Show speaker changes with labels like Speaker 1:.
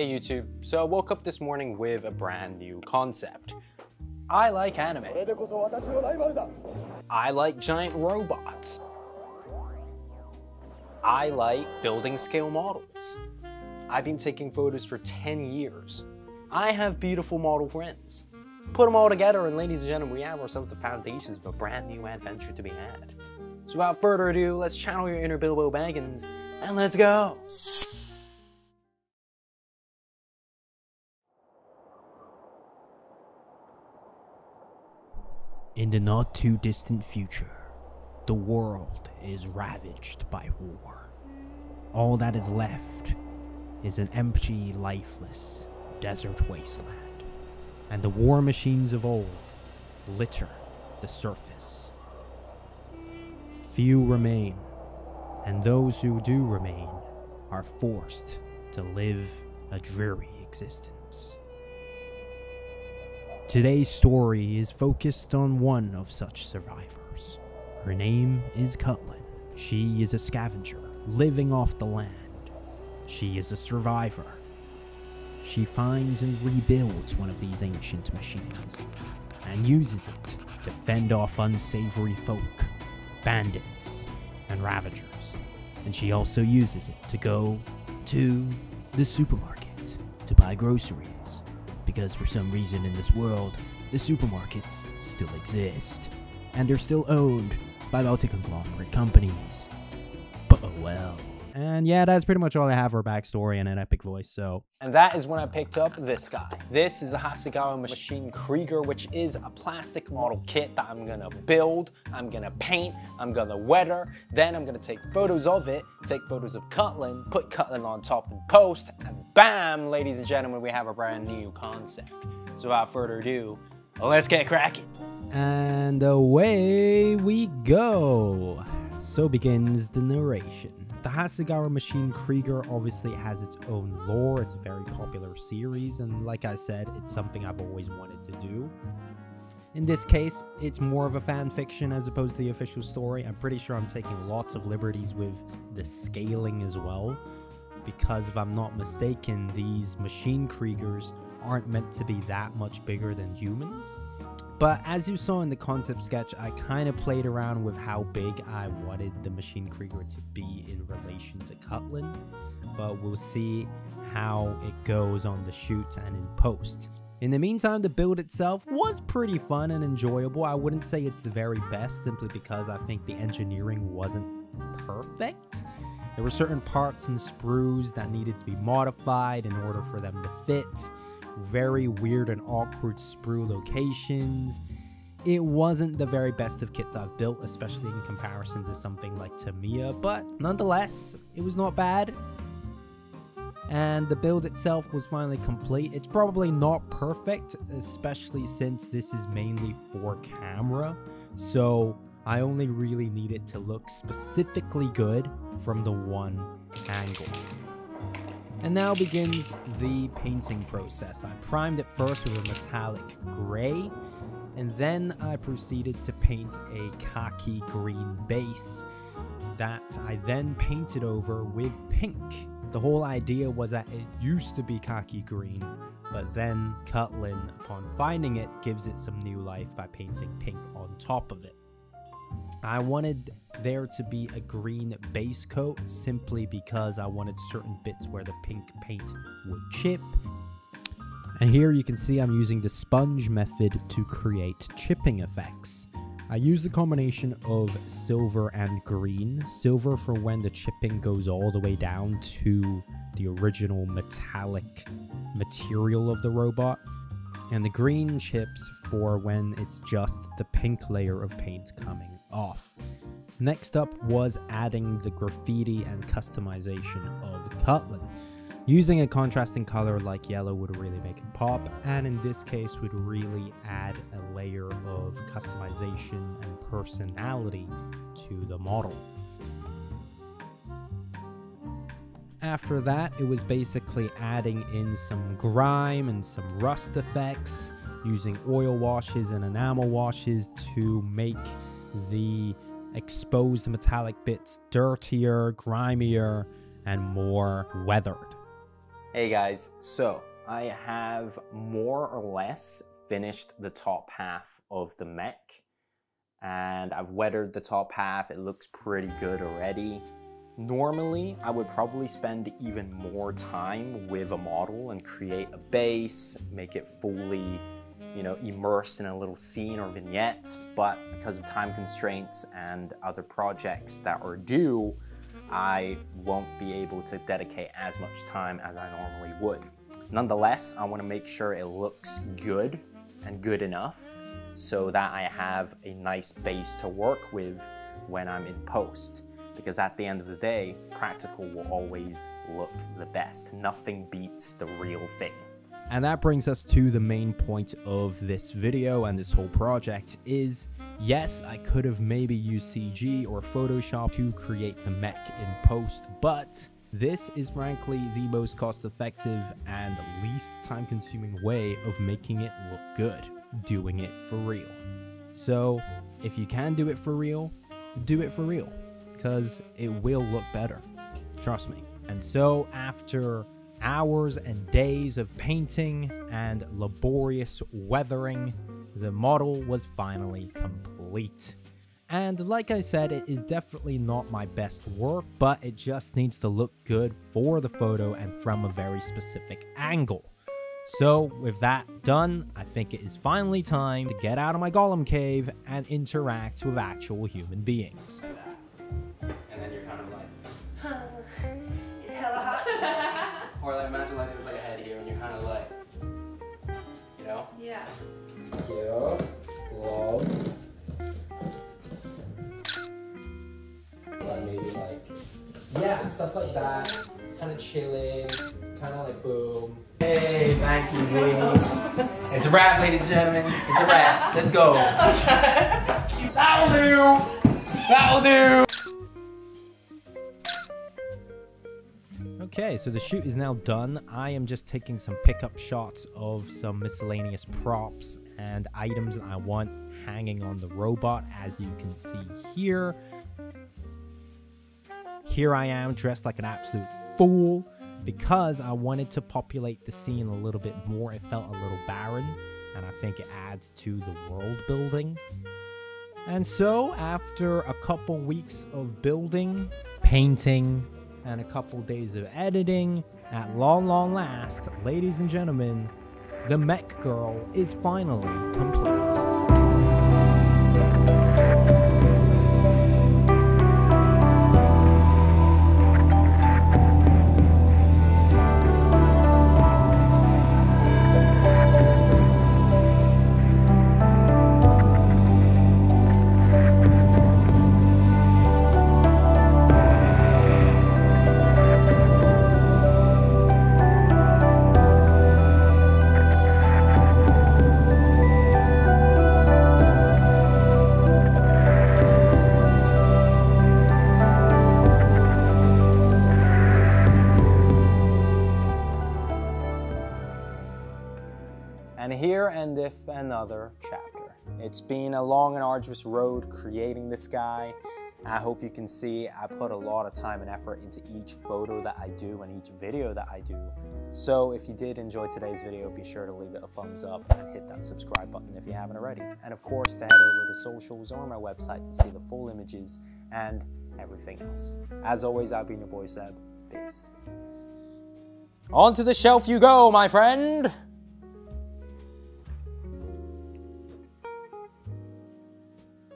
Speaker 1: Hey YouTube, so I woke up this morning with a brand new concept. I like anime. I like giant robots. I like building scale models. I've been taking photos for 10 years. I have beautiful model friends. Put them all together and ladies and gentlemen, we have ourselves the foundations of a brand new adventure to be had. So without further ado, let's channel your inner Bilbo Baggins and let's go!
Speaker 2: In the not too distant future, the world is ravaged by war. All that is left is an empty, lifeless desert wasteland. And the war machines of old litter the surface. Few remain, and those who do remain are forced to live a dreary existence. Today's story is focused on one of such survivors. Her name is Cutlin. She is a scavenger living off the land. She is a survivor. She finds and rebuilds one of these ancient machines and uses it to fend off unsavory folk, bandits, and ravagers. And she also uses it to go to the supermarket to buy groceries. Because for some reason in this world, the supermarkets still exist. And they're still owned by multi-conglomerate companies. But oh well. And yeah, that's pretty much all I have for backstory and an epic voice, so.
Speaker 1: And that is when I picked up this guy. This is the Hasegawa Machine Krieger, which is a plastic model kit that I'm gonna build, I'm gonna paint, I'm gonna weather, then I'm gonna take photos of it, take photos of Cutlin, put Cutlin on top and post, and bam, ladies and gentlemen, we have a brand new concept. So without further ado, let's get cracking.
Speaker 2: And away we go. So begins the narration. The Hasegawa Machine Krieger obviously has its own lore, it's a very popular series, and like I said, it's something I've always wanted to do. In this case, it's more of a fan fiction as opposed to the official story. I'm pretty sure I'm taking lots of liberties with the scaling as well, because if I'm not mistaken, these Machine Kriegers aren't meant to be that much bigger than humans. But as you saw in the concept sketch, I kind of played around with how big I wanted the Machine Krieger to be in relation to Cutlin. But we'll see how it goes on the shoots and in post. In the meantime, the build itself was pretty fun and enjoyable. I wouldn't say it's the very best simply because I think the engineering wasn't perfect. There were certain parts and sprues that needed to be modified in order for them to fit very weird and awkward sprue locations. It wasn't the very best of kits I've built, especially in comparison to something like Tamiya, but nonetheless, it was not bad. And the build itself was finally complete. It's probably not perfect, especially since this is mainly for camera. So I only really need it to look specifically good from the one angle. And now begins the painting process. I primed it first with a metallic gray, and then I proceeded to paint a khaki green base that I then painted over with pink. The whole idea was that it used to be khaki green, but then Cutlin, upon finding it, gives it some new life by painting pink on top of it. I wanted there to be a green base coat simply because I wanted certain bits where the pink paint would chip. And here you can see I'm using the sponge method to create chipping effects. I use the combination of silver and green. Silver for when the chipping goes all the way down to the original metallic material of the robot. And the green chips for when it's just the pink layer of paint coming off. Next up was adding the graffiti and customization of Cutlin. Using a contrasting color like yellow would really make it pop, and in this case would really add a layer of customization and personality to the model. After that, it was basically adding in some grime and some rust effects, using oil washes and enamel washes to make the exposed metallic bits dirtier, grimier, and more weathered.
Speaker 1: Hey guys, so I have more or less finished the top half of the mech and I've weathered the top half. It looks pretty good already. Normally, I would probably spend even more time with a model and create a base, make it fully, you know, immersed in a little scene or vignette, but because of time constraints and other projects that are due, I won't be able to dedicate as much time as I normally would. Nonetheless, I wanna make sure it looks good and good enough so that I have a nice base to work with when I'm in post. Because at the end of the day, practical will always look the best. Nothing beats the real thing.
Speaker 2: And that brings us to the main point of this video and this whole project is yes, I could have maybe used CG or Photoshop to create the mech in post, but this is frankly the most cost effective and least time consuming way of making it look good, doing it for real. So if you can do it for real, do it for real, because it will look better. Trust me. And so after hours and days of painting and laborious weathering, the model was finally complete. And like I said, it is definitely not my best work, but it just needs to look good for the photo and from a very specific angle. So with that done, I think it is finally time to get out of my golem cave and interact with actual human beings.
Speaker 1: Or like imagine like there's like a head here and you're kind of like, you know?
Speaker 3: yeah.
Speaker 1: Cute. Love. Like maybe like yeah, stuff like that. Kind of chilling. Kind of like boom. Hey, thank you, Lee. It's a wrap, ladies and gentlemen. It's a wrap. Let's go. That'll do. That'll do.
Speaker 2: Okay, so the shoot is now done. I am just taking some pickup shots of some miscellaneous props and items that I want hanging on the robot, as you can see here. Here I am dressed like an absolute fool because I wanted to populate the scene a little bit more. It felt a little barren, and I think it adds to the world building. And so, after a couple weeks of building, painting, and a couple days of editing, at long, long last, ladies and gentlemen, the Mech Girl is finally complete.
Speaker 1: And here endeth another chapter. It's been a long and arduous road creating this guy. I hope you can see I put a lot of time and effort into each photo that I do and each video that I do. So if you did enjoy today's video, be sure to leave it a thumbs up and hit that subscribe button if you haven't already. And of course, to head over to socials or my website to see the full images and everything else. As always, I've been your boy Seb. Peace. On to the shelf you go, my friend!